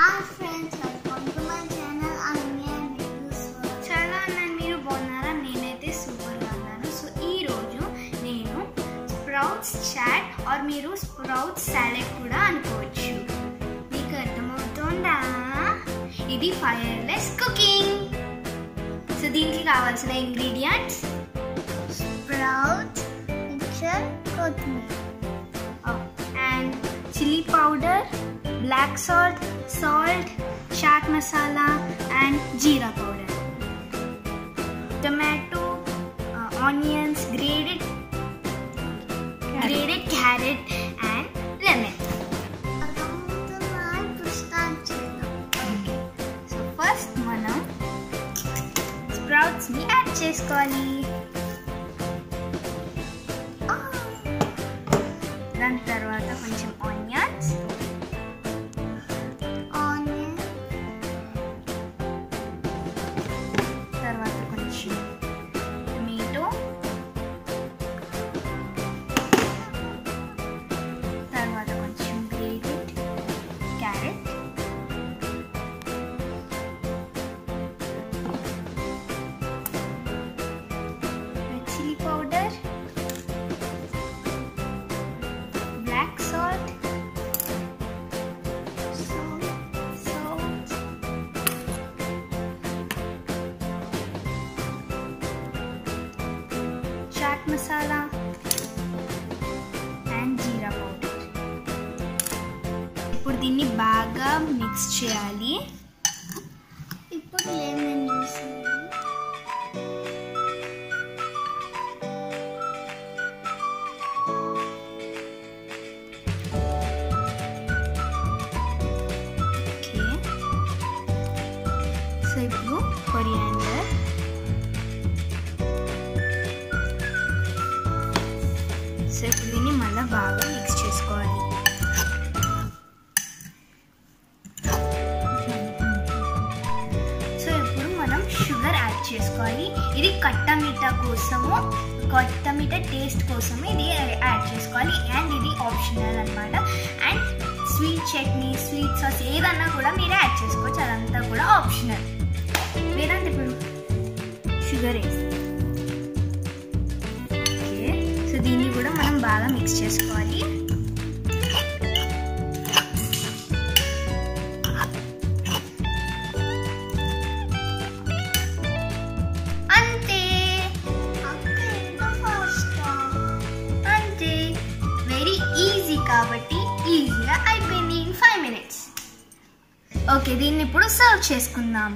Hi friends welcome to my channel అన్య చాలా అన్నాను మీరు బాగున్నారా? నేనైతే సూపర్గా ఉన్నాను. సో నేను స్ప్రౌట్స్ చాట్ ఆర్ మీరు స్ప్రౌట్స్ సాలెడ్ కూడా అనుకోవచ్చు. మీకు అర్థమవుతుందా? ఇది ఫైర్లెస్ కుకింగ్ సో దీనికి కావాల్సిన ఇంగ్రీడియంట్స్ స్ప్రౌట్ మిక్చర్ కొత్తిమీర. and chilli powder black salt salt chaat masala and jeera powder tomato onions grated grated carrot and lemon అర్థమవుతుందా ఇప్పుడు స్టార్ట్ చేద్దాం సో ఫస్ట్ మనం స్ప్రౌట్స్ని యాడ్ చేసుకోవాలి little bunch of onions. Chaat masala and jeera powder ఇప్పుడు దీన్ని బాగా mix చేయాలి ఇప్పుడు లెమన్ జ్యూస్ సో దీన్ని మళ్ళీ బాగా మిక్స్ చేసుకోవాలి. సో ఇప్పుడు మనం షుగర్ యాడ్ చేసుకోవాలి. ఇది కట్టమీట కోసము కట్ట టేస్ట్ కోసము ఇది యాడ్ చేసుకోవాలి. అండ్ ఇది ఆప్షనల్ అన్నమాట. And sweet chutney sweet sauce ఏదన్నా కూడా మీరు యాడ్ చేసుకోవచ్చు. అదంతా కూడా ఆప్షనల్ వేదాంత ఇప్పుడు షుగర్ వేస్తాం బాగా మిక్స్ చేసుకోవాలి. అంతే. అక్క అంతే. వెరీ ఈజీ కాబట్టి ఈజీగా అయిపోయింది. ఇన్ ఫైవ్ మినిట్స్ ఓకే దీన్ని ఇప్పుడు సర్వ్ చేసుకుందాం.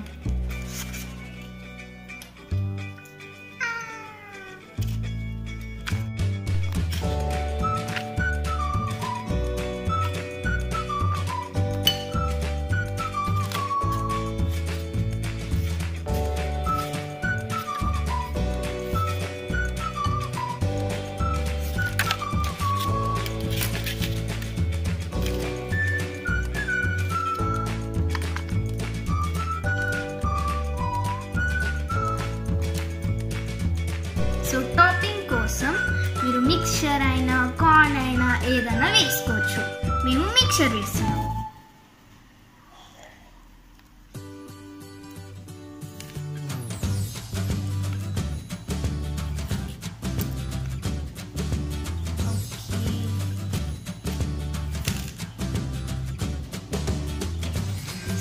మిక్సర్ మిక్చర్ అయినా కార్న్ అయినా ఏదైనా వేసుకోవచ్చు. మేము మిక్చర్ వేస్తున్నాం.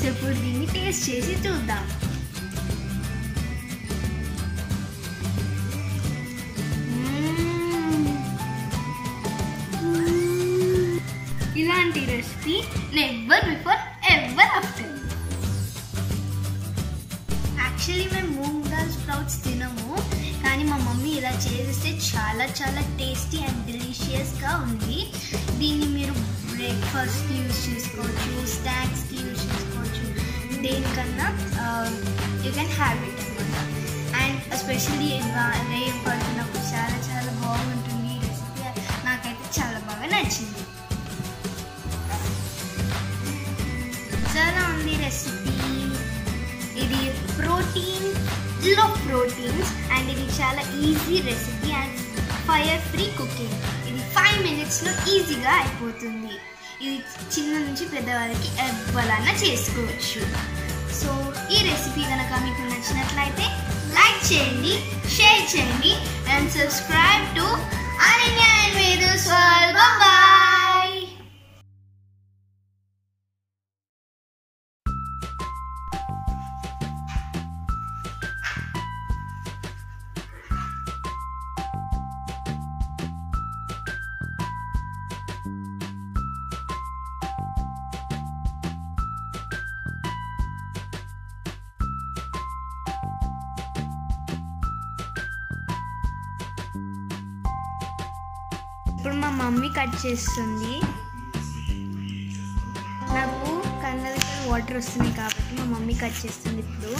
ఇప్పుడు దీన్ని టేస్ట్ చేసి చూద్దాం. ఇలాంటి recipe never before ever after actually మేము మూంగ్ దాల్ స్ప్రౌట్స్ తినము కానీ మా మమ్మీ ఇలా చేస్తే చాలా చాలా టేస్టీ అండ్ డెలిషియస్గా ఉంది. దీన్ని మీరు బ్రేక్ఫాస్ట్కి యూజ్ చేసుకోవచ్చు స్నాక్స్కి యూజ్ చేసుకోవచ్చు. దేనికన్నా యూ కెన్ హ్యావ్ ఇట్ అనమాట అండ్ ఎస్పెషల్లీ రేపు పడుతున్నప్పుడు చాలా చాలా బాగుంటుంది రెసిపీ నాకైతే చాలా బాగా నచ్చింది. ప్రోటీన్లో ప్రోటీన్స్ అండ్ ఇది చాలా easy recipe and fire free cooking ఇది ఫైవ్ మినిట్స్లో ఈజీగా అయిపోతుంది. ఇది చిన్న నుంచి పెద్దవాళ్ళకి ఎవరైనా చేసుకోవచ్చు. సో ఈ రెసిపీ కనుక మీకు నచ్చినట్లయితే లైక్ చేయండి షేర్ చేయండి అండ్ సబ్స్క్రైబ్ టు అనన్య ఇప్పుడు మా మమ్మీ కట్ చేస్తుంది. నాకు కన్నులకి వాటర్ వస్తున్నాయి కాబట్టి మా మమ్మీ కట్ చేస్తుంది ఇప్పుడు.